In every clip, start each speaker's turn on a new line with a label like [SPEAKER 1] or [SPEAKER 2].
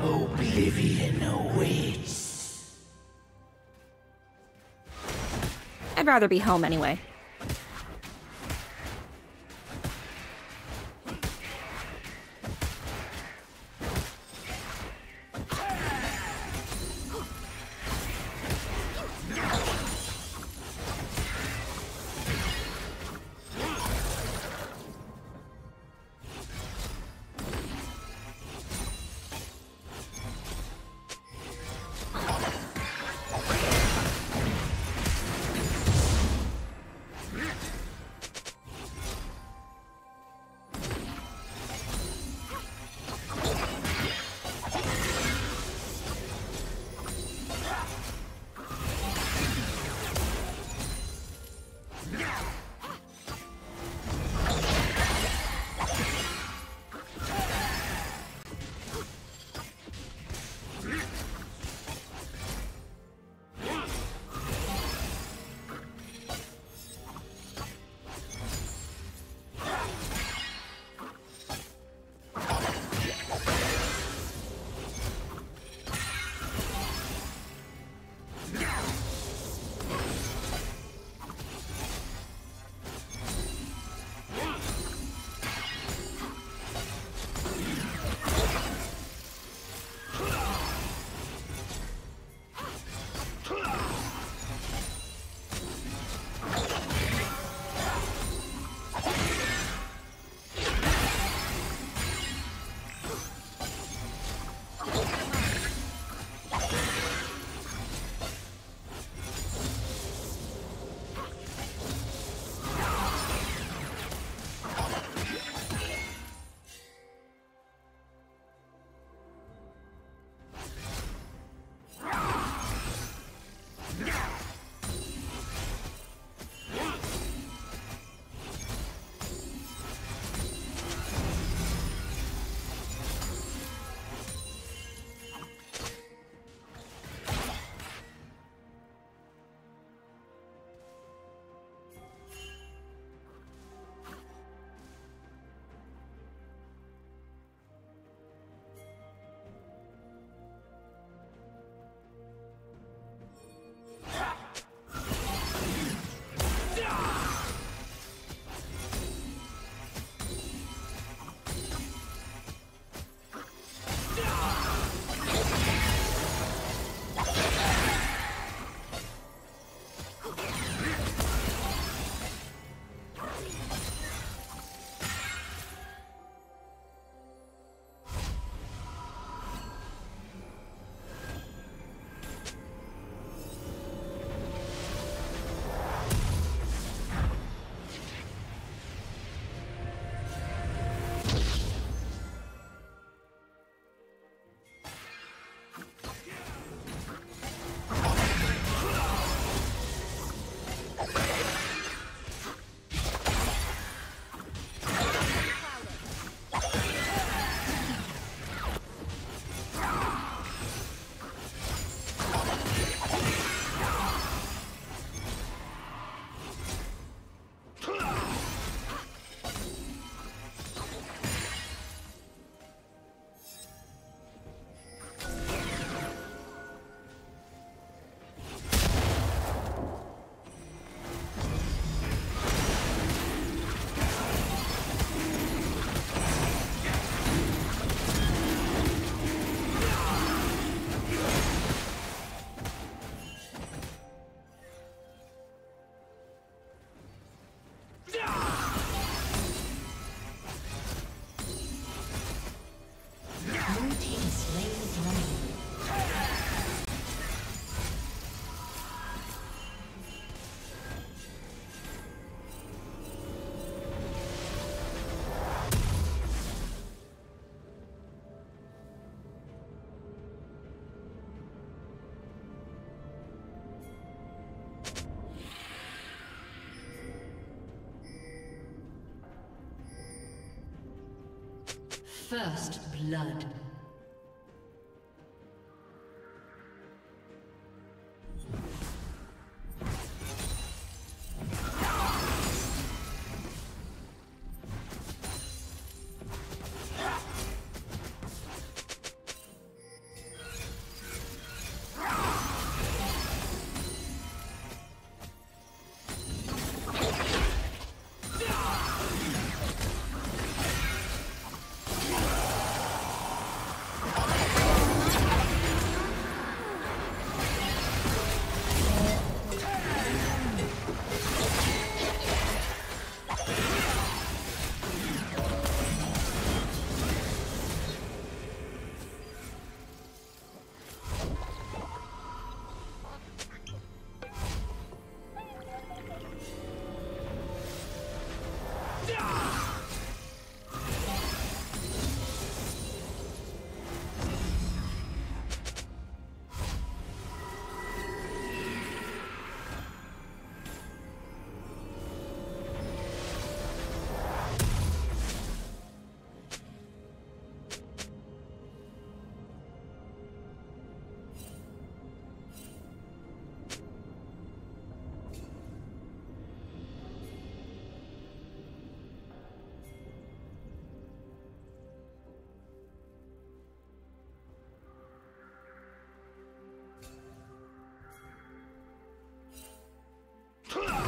[SPEAKER 1] Oblivion awaits.
[SPEAKER 2] I'd rather be home anyway.
[SPEAKER 3] First blood. Red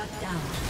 [SPEAKER 3] Shut down.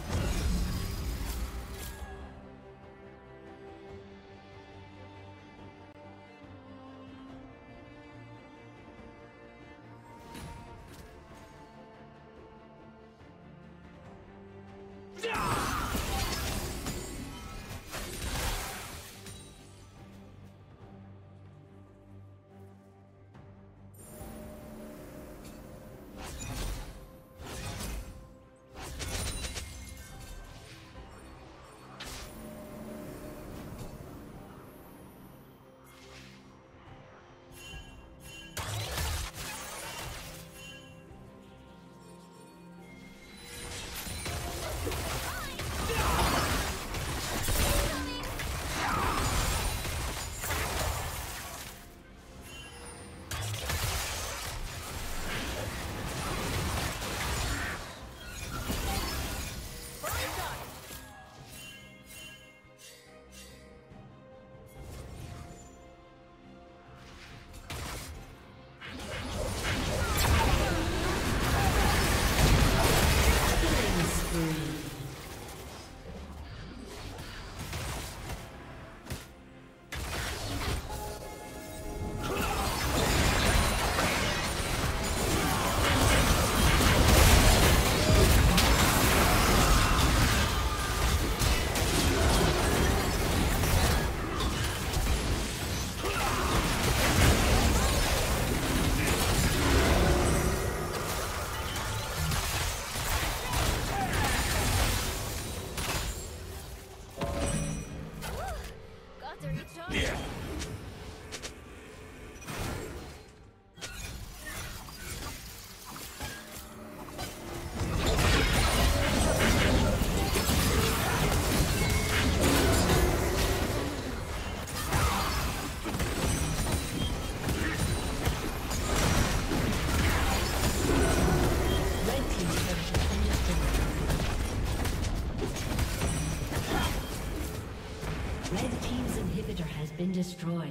[SPEAKER 3] Destroyed.